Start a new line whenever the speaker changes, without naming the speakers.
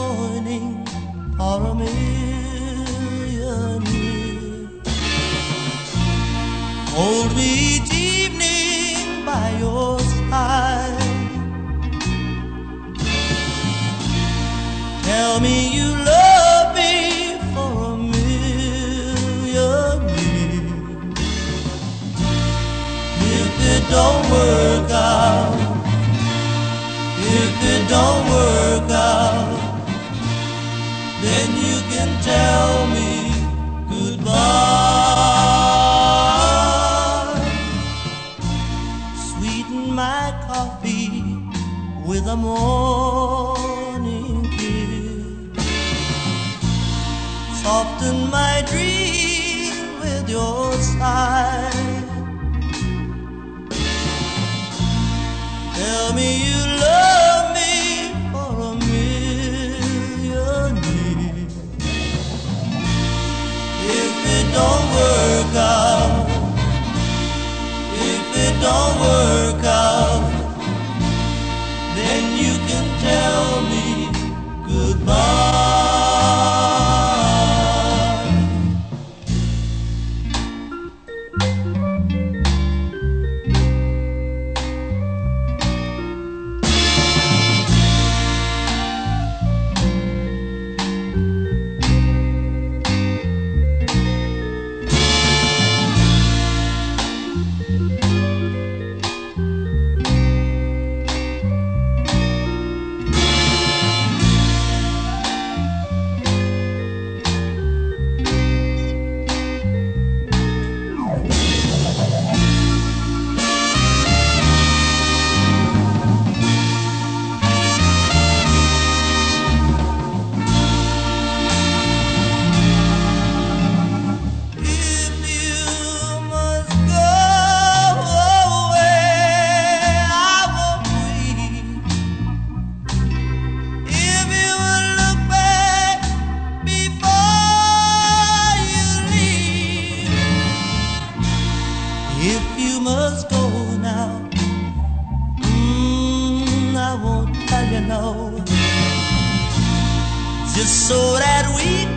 morning are a years. Hold me each evening by your side. Tell me you love. then you can tell me goodbye. Sweeten my coffee with a morning kiss. Soften my dream with your sigh. Tell me you it don't work out, then you can tell me goodbye. must go now. Mm, I won't tell you no, just so that we